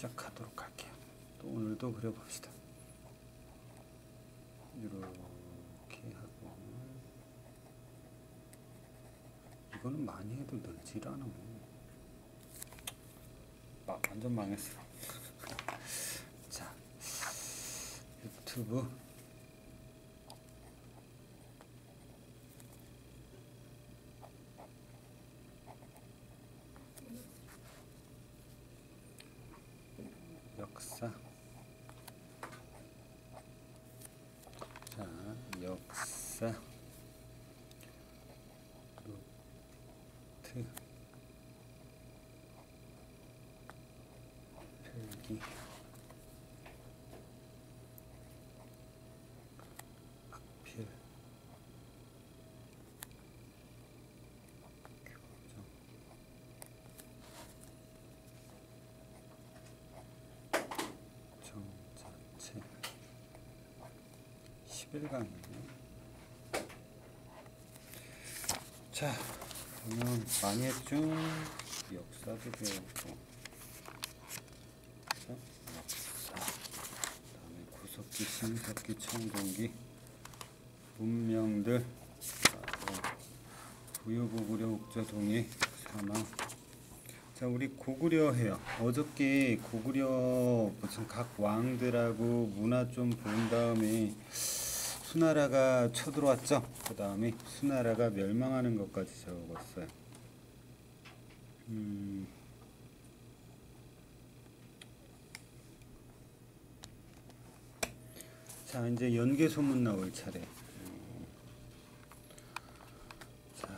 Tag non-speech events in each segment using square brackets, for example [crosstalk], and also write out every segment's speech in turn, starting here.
시작하도록 할게요. 또 오늘도 그려봅시다. 이렇게 하고 이거는 많이 해도 늘질 않아. 막 완전 망했어. [laughs] 자 유튜브 역사 자 역사 노트 필기 11강이네요 자 그러면 많이 했죠. 역사도 배웠고. 자, 역사 다음에 구석기 신석기 청동기 문명들 부유고구려 옥저동의 사망 자 우리 고구려 해요. 어저께 고구려 무슨 각 왕들하고 문화 좀 본 다음에 수나라가 쳐들어왔죠 그 다음에 수나라가 멸망하는 것까지 적었어요 음. 자 이제 연개 소문 나올 차례 음. 자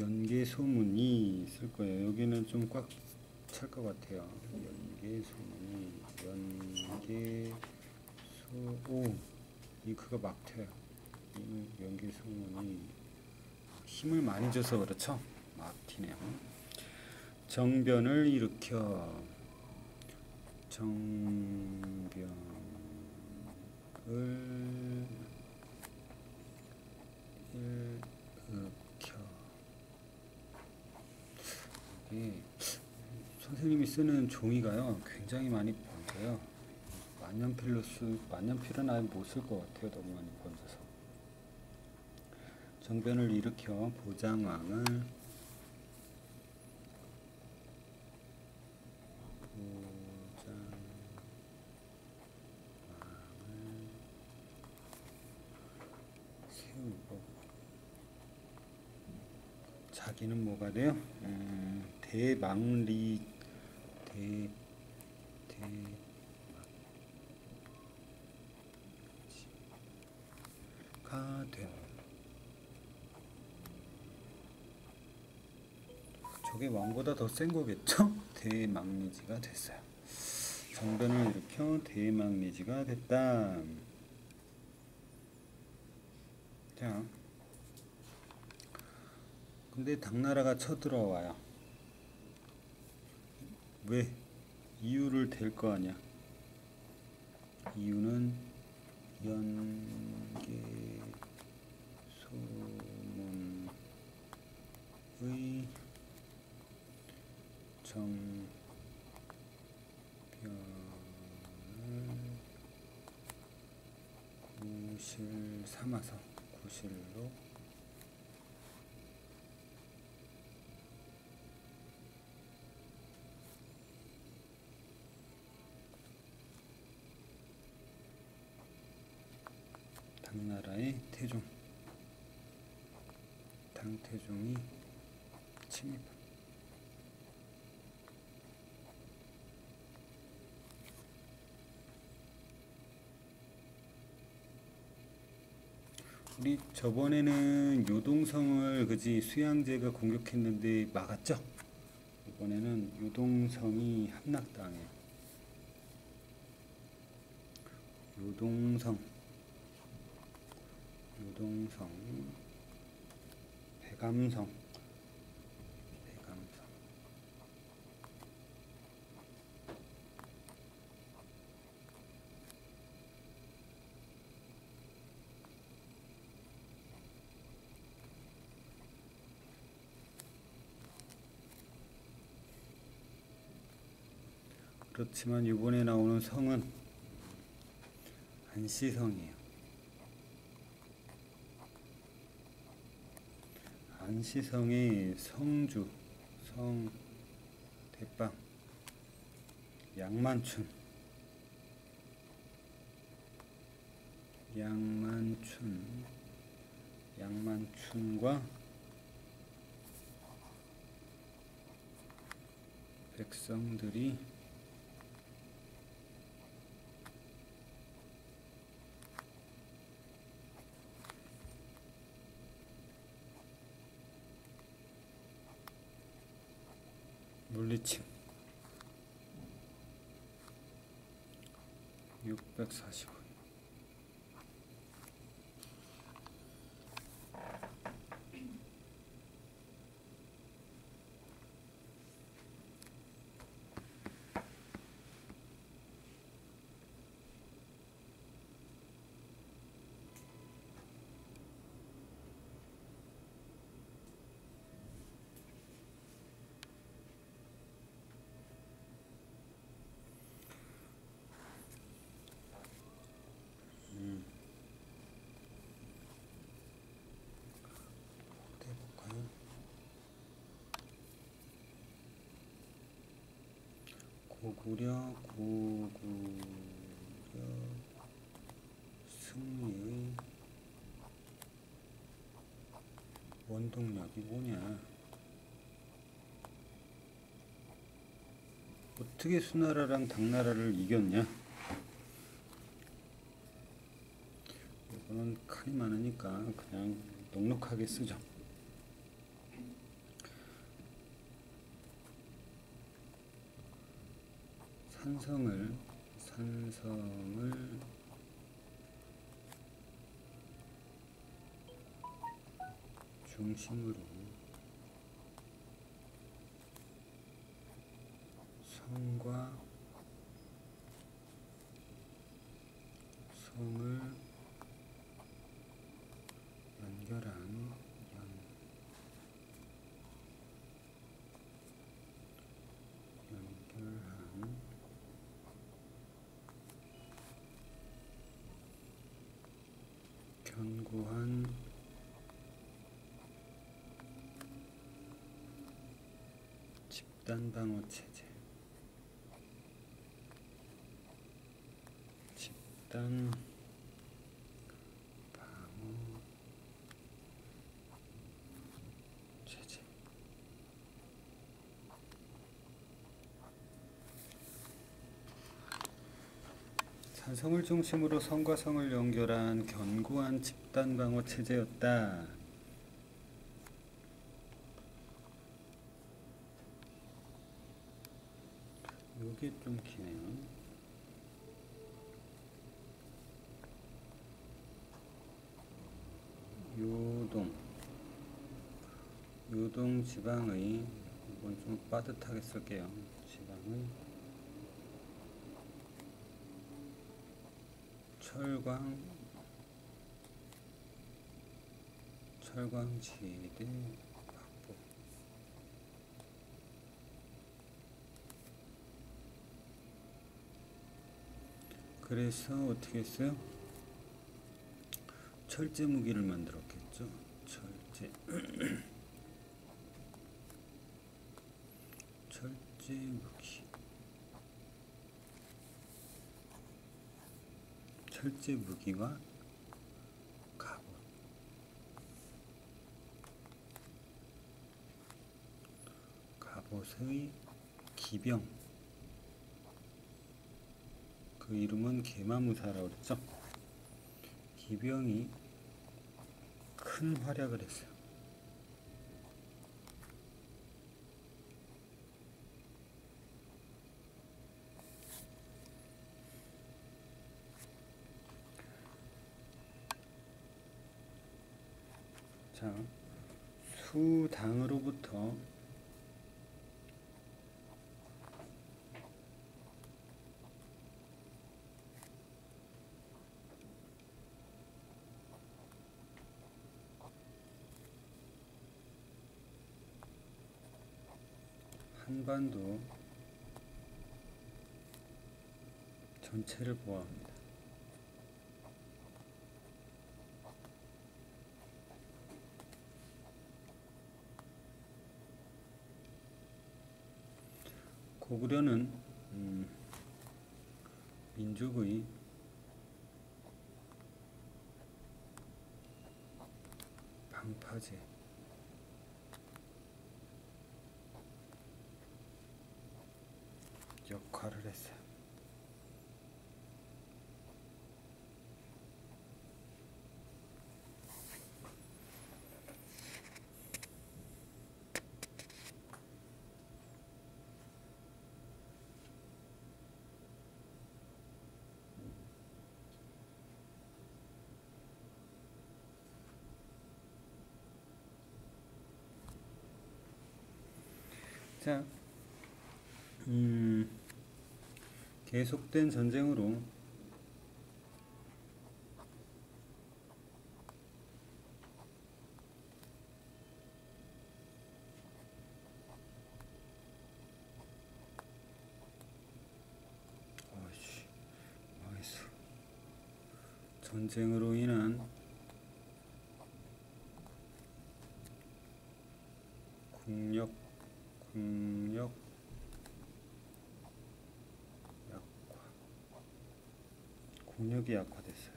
연계 소문이 있을 거예요. 여기는 좀 꽉 찰것 같아요. 연계 소문이 연계 소오 잉크가 막 튀어요. 이 연계 소문이 힘을 많이 줘서 그렇죠. 막 튀네요. 정변을 일으켜 정변을 일으켜 이 선생님이 쓰는 종이가요 굉장히 많이 번져요. 만년필로 쓰 만년필은 아예 못 쓸 것 같아요 너무 많이 번져서. 정변을 일으켜 보장왕을. 자기는 뭐가 돼요? 음, 대망리 대 대가 된 저게 왕보다 더 센 거겠죠? [laughs] 대망리지가 됐어요. 정변을 일으켜 대망리지가 됐다. 자, 근데 당나라가 쳐들어와요. 왜? 이유를 댈 거 아니야. 이유는 연계 소문의 정변을 구실 삼아서 구실로 당나라의 태종 당태종이 침입 우리 저번에는 요동성을 그지 수양제가 공격했는데 막았죠? 이번에는 요동성이 함락당해요. 요동성 노동성, 배감성, 배감성. 그렇지만 이번에 나오는 성은 안시성이에요. 안시성의 성주, 성 대빵, 양만춘, 양만춘, 양만춘과 백성들이 634 고구려 고구려 승리의 원동력이 뭐냐? 어떻게 수나라랑 당나라를 이겼냐? 이거는 칼이 많으니까 그냥 넉넉하게 쓰죠. 산성을 산성을 중심으로 성과 성을 연결한 연, 연결한 견고한 집단 방어 체제. 집단 방어 체제 산성을 중심으로 성과 성을 연결한 견고한 집단 방어 체제였다. 요게 좀 기네요. 요동 요동 지방의 이건 좀 빠듯하게 쓸게요. 지방의 철광 철광지대 확보 그래서 어떻게 했어요? 철제 무기를 만들었겠죠. 철제 [clears throat] 철제 무기 철제 무기와 갑옷 갑옷의 기병 그 이름은 개마무사라고 그랬죠. 기병이 큰 활약을 했어요. 자, 수당으로부터 한반도 전체를 보호합니다. 고구려는 음, 민족의 방파제 역할을 했어요. 자, 음, 계속된 전쟁으로. 전쟁으로 인한 국력 국력 약화 국력이 약화됐어요.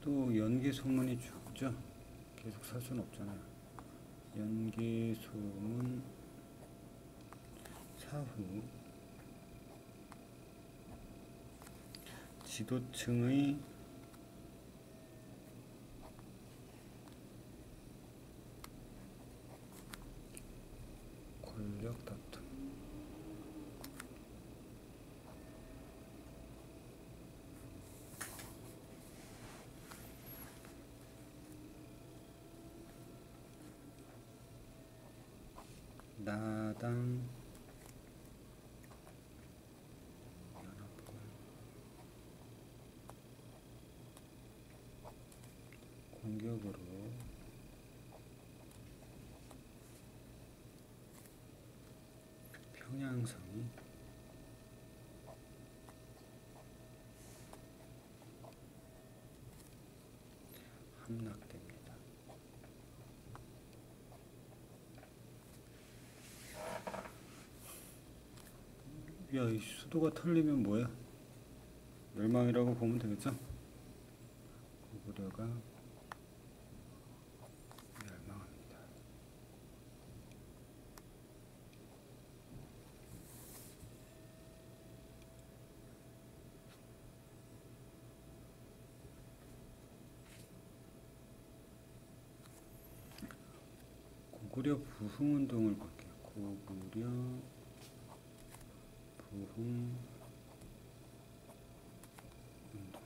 또 연계 소문이 죽죠. 계속 살 수는 없잖아요. 연계 소문 사후 지도층의 권력 다툼 나당. 연합군 공격으로. 평양성이 함락됩니다. 야, 이 수도가 털리면 뭐야? 멸망이라고 보면 되겠죠? 고구려가 멸망합니다. 고구려 부흥운동을 볼게요. 고구려 부흥 운동.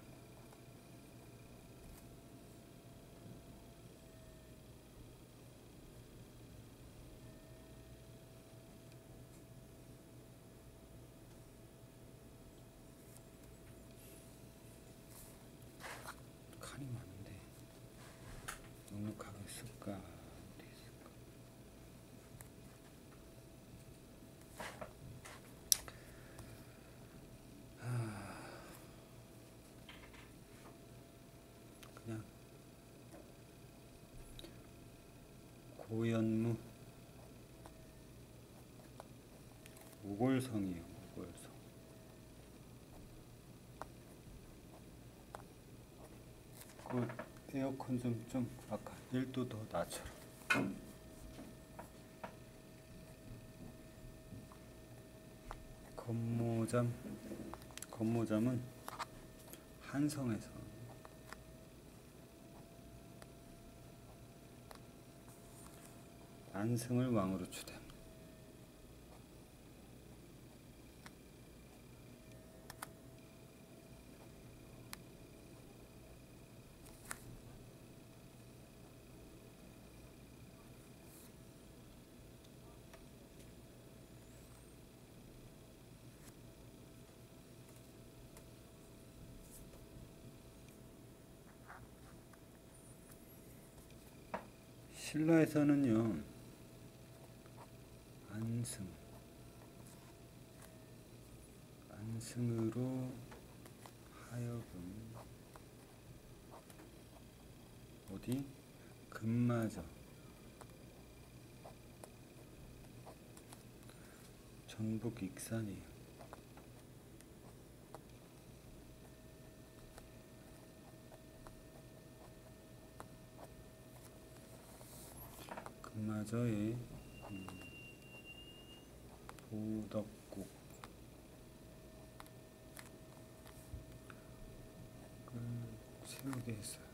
칸이 많은데 넉넉하게 쓸까 어떻게 쓸까 그냥 고연무. 우골성이에요 우골성. 그 에어컨 좀좀 아까 1도 더 낮춰라. 건모잠 건모잠은 한성에서 안승을 왕으로 추대합니다. 신라에서는요 안승. 안승으로 하여금 어디? 금마저. 전북 익산이에요. 금마저의 음, 보덕국 을 세우게 했어요.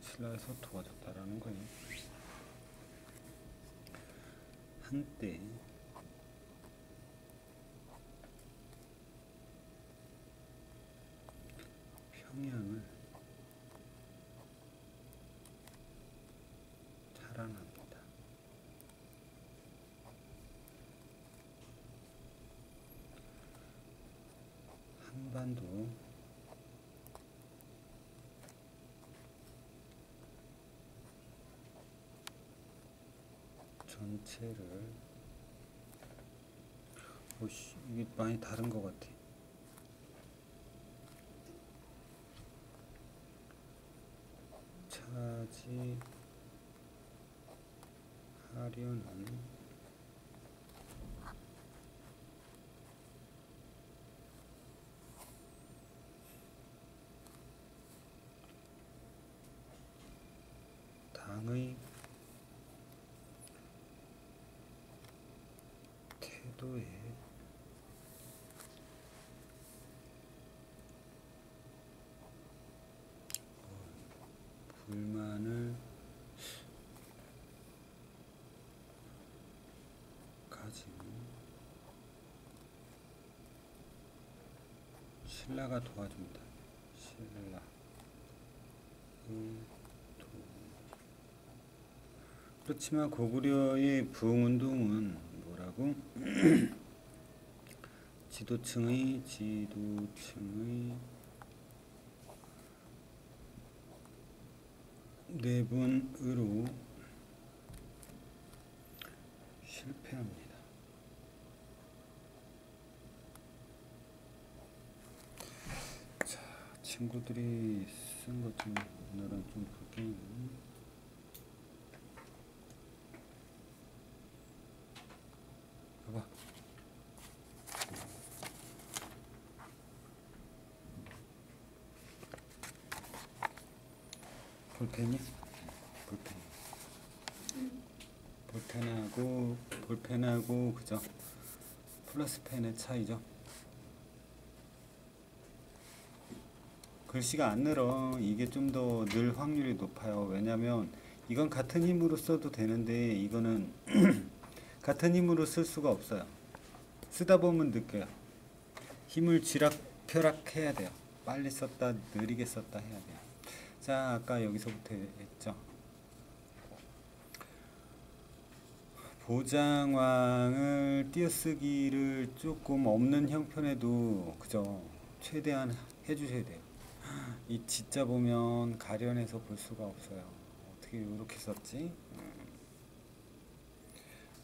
신라에서 도와줬다라는 거예요. 한때 3도. 전체를. 오씨 이게 많이 다른 것 같아. 차지하려는 신라가 도와준다. 신라 의도 그렇지만 고구려의 부흥운동은 뭐라고? [clears throat] 지도층의 지도층의 내분으로 실패합니다. 자, 친구들이 쓴 것좀 오늘은 좀 볼게요. 봐봐. 볼펜이? 볼펜. 볼펜하고 볼펜하고 그죠? 플러스 펜의 차이죠. 글씨가 안 늘어. 이게 좀 더 늘 확률이 높아요. 왜냐면 이건 같은 힘으로 써도 되는데 이거는 [clears throat] 같은 힘으로 쓸 수가 없어요. 쓰다 보면 느껴요. 힘을 쥐락펴락 해야 돼요. 빨리 썼다, 느리게 썼다 해야 돼요. 자, 아까 여기서부터 했죠. 보장왕을 띄어쓰기를 조금 없는 형편에도 그죠 최대한 해주셔야 돼요. 이 지자 보면 가련해서 볼 수가 없어요. 어떻게 이렇게 썼지?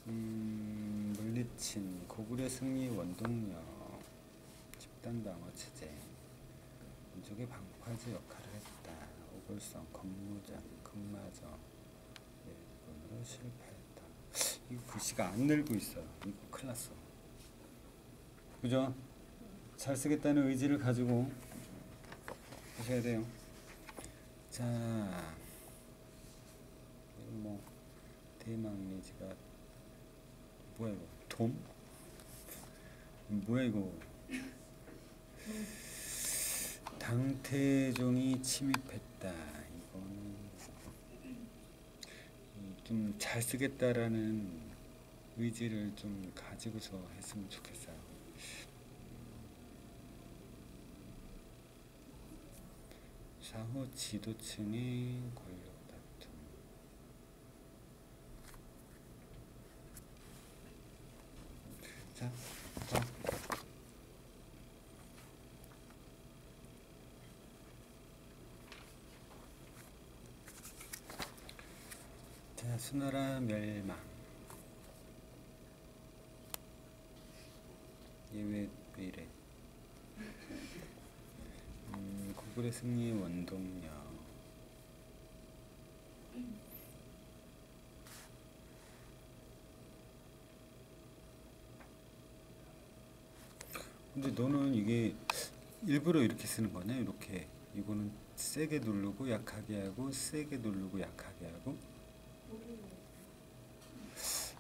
음, 물리친 고구려 승리 원동력 집단 방어 체제 민족의 방파제 역할을 했다. 오골성 건무장 금마저 일본으로 실패했다. 이거 글씨가 안 늘고 있어요. 이거 큰일 났어. 그죠? 잘 쓰겠다는 의지를 가지고 하셔야 돼요. 자, 뭐 대망리지가 뭐야 이거 돔? 뭐야 이거 당태종이 침입했다. 이거는 좀 잘 쓰겠다라는 의지를 좀 가지고서 했으면 좋겠어요. 사후 지도층의 권력 다툼. 자, 자. 수나라 멸망. 얘왜 구글의 승리 원동력. 근데 너는 이게 일부러 이렇게 쓰는 거네. 이렇게 이거는 세게 누르고 약하게 하고 세게 누르고 약하게 하고.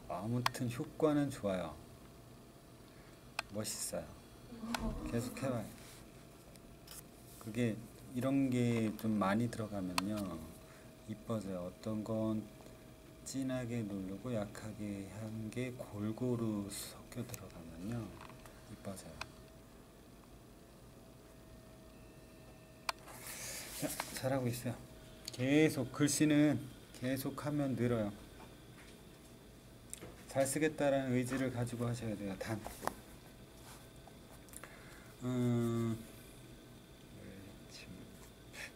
아무튼 효과는 좋아요. 멋있어요. 계속 해봐요. 그게 이런 게 좀 많이 들어가면요 이뻐져요. 어떤 건 진하게 누르고 약하게 한 게 골고루 섞여 들어가면요 이뻐져요. 자, 잘하고 있어요. 계속 글씨는 계속 하면 늘어요. 잘 쓰겠다라는 의지를 가지고 하셔야 돼요. 단. 음,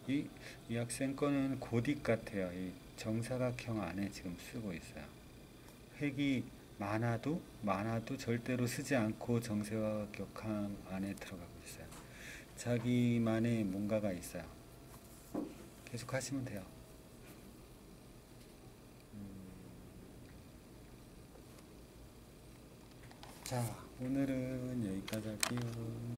이, 이 학생 거는 고딕 같아요. 이 정사각형 안에 지금 쓰고 있어요. 획이 많아도 많아도 절대로 쓰지 않고 정사각형 안에 들어가고 있어요. 자기만의 뭔가가 있어요. 계속 하시면 돼요. 음. 자, 오늘은 여기까지 할게요.